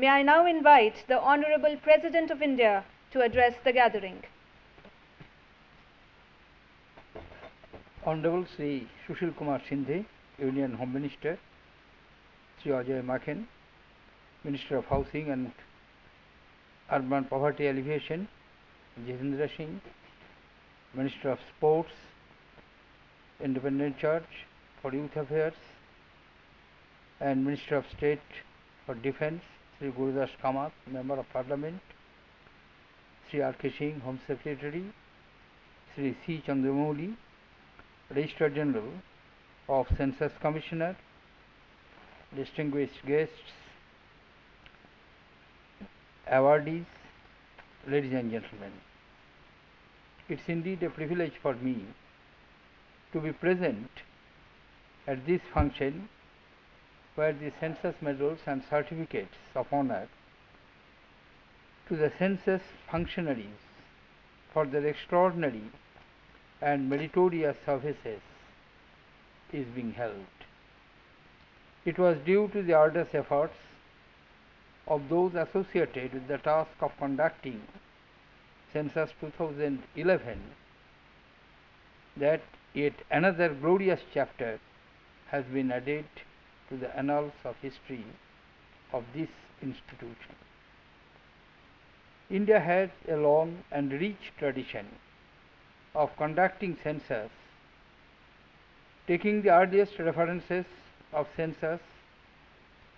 May I now invite the Honorable President of India to address the gathering. Honorable Sri Sushil Kumar Shinde, Union Home Minister, Sri Ajay Maken, Minister of Housing and Urban Poverty Alleviation, Jitendra Singh, Minister of Sports, Independent Charge for Youth Affairs, and Minister of State for Defence, Sri Gurudas Kamat, Member of Parliament, Sri R. K. Singh, Home Secretary, Sri C. Chandramouli, Registrar General of Census Commissioner, distinguished guests, awardees, ladies and gentlemen. It's indeed a privilege for me to be present at this function where the census medals and certificates of honor to the census functionaries for their extraordinary and meritorious services is being held. It was due to the arduous efforts of those associated with the task of conducting census 2011 that yet another glorious chapter has been added to the annals of history of this institution. India has a long and rich tradition of conducting census, taking the earliest references of census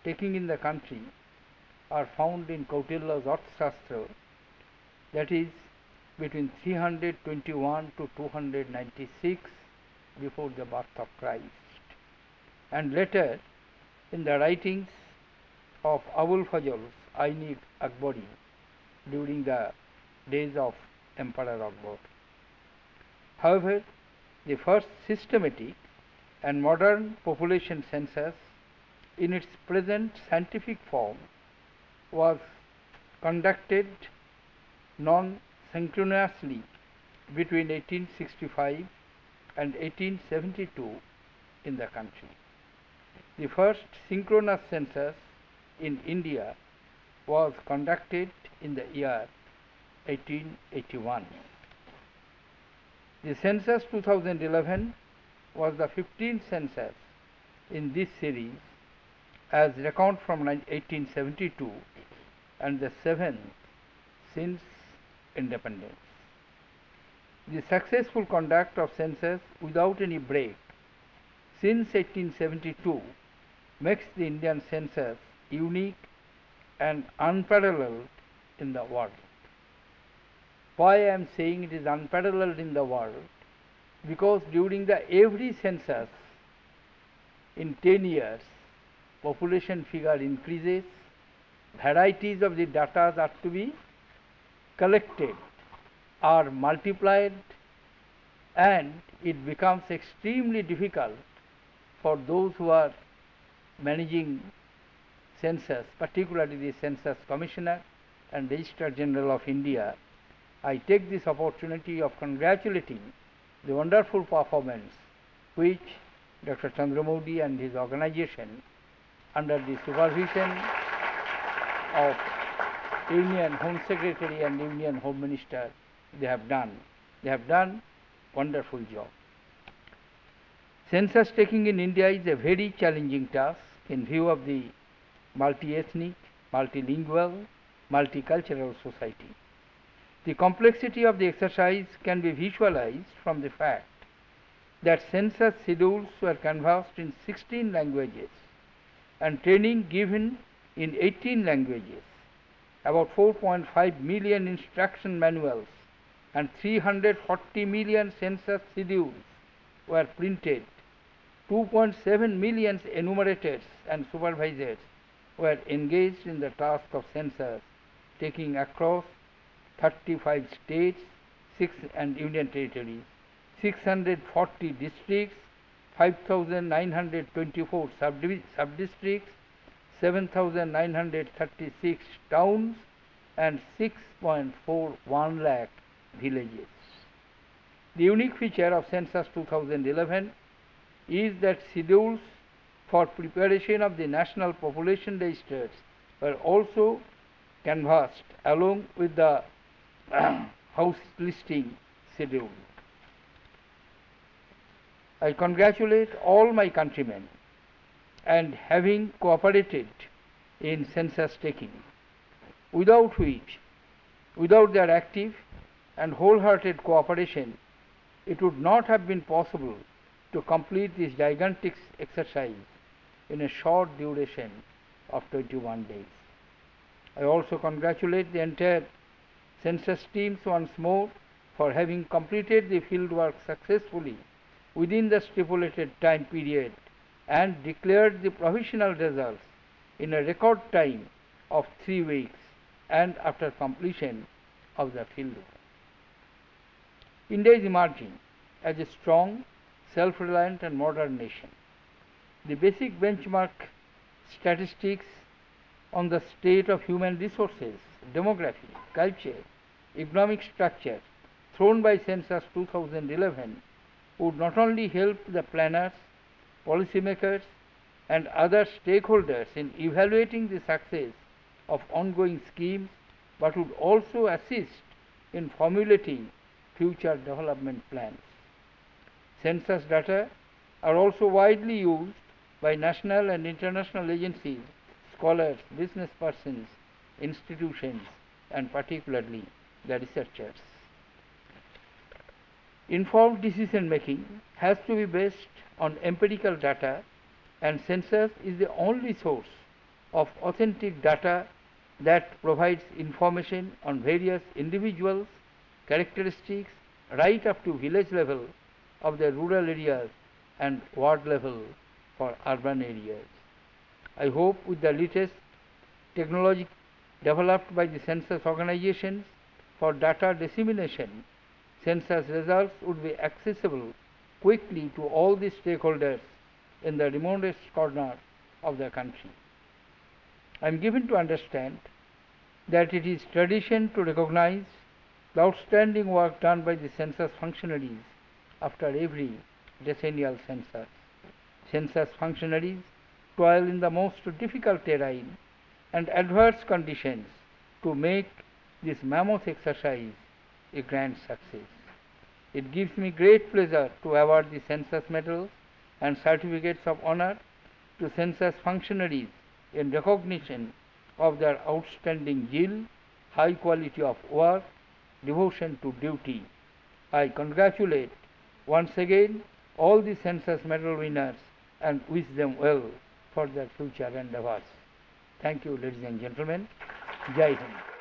taking in the country are found in Kautilya's Arthashastra, that is between 321 to 296 before the birth of Christ, and later in the writings of Abul Fazl's Ain Akbari during the days of Emperor Akbar. However, the first systematic and modern population census in its present scientific form was conducted non synchronously between 1865 and 1872 in the country. The first synchronous census in India was conducted in the year 1881. The census 2011 was the 15th census in this series as reckoned from 1872 and the seventh since independence. The successful conduct of census without any break since 1872 makes the Indian census unique and unparalleled in the world. Why I am saying it is unparalleled in the world? Because during the every census in 10 years, population figure increases, varieties of the data are to be collected, are multiplied, and it becomes extremely difficult for those who are managing census, particularly the census commissioner and registrar general of India, I take this opportunity of congratulating the wonderful performance which Dr. Chandramouli and his organization under the supervision of Union Home Secretary and Union Home Minister they have done. They have done wonderful job. Census taking in India is a very challenging task in view of the multi-ethnic, multilingual, multicultural society. The complexity of the exercise can be visualized from the fact that census schedules were canvassed in 16 languages and training given in 18 languages. About 4.5 million instruction manuals and 340 million census schedules were printed 2.7 million enumerators and supervisors were engaged in the task of census taking across 35 states 6 and union territories 640 districts 5924 sub-districts 7936 towns and 6.41 lakh villages. The unique feature of census 2011 is that schedules for preparation of the national population registers were also canvassed along with the house listing schedule. I congratulate all my countrymen and having cooperated in census taking, without which, without their active and wholehearted cooperation, it would not have been possible to complete this gigantic exercise in a short duration of 21 days. I also congratulate the entire census teams once more for having completed the field work successfully within the stipulated time period and declared the provisional results in a record time of three weeks and after completion of the field work. India is emerging as a strong, self-reliant and modern nation. The basic benchmark statistics on the state of human resources, demography, culture, economic structure thrown by Census 2011 would not only help the planners, policymakers and other stakeholders in evaluating the success of ongoing schemes but would also assist in formulating future development plans. Census data are also widely used by national and international agencies, scholars, business persons, institutions, and particularly the researchers. Informed decision making has to be based on empirical data and census is the only source of authentic data that provides information on various individuals, characteristics right up to village level of the rural areas and ward level for urban areas. I hope with the latest technology developed by the census organizations for data dissemination, census results would be accessible quickly to all the stakeholders in the remotest corner of the country. I am given to understand that it is tradition to recognize the outstanding work done by the census functionaries after every decennial census. Census functionaries toil in the most difficult terrain and adverse conditions to make this mammoth exercise a grand success. It gives me great pleasure to award the census medals and certificates of honor to census functionaries in recognition of their outstanding zeal, high quality of work, devotion to duty. I congratulate once again all the census medal winners and wish them well for their future endeavors. Thank you, ladies and gentlemen. Jai Hind.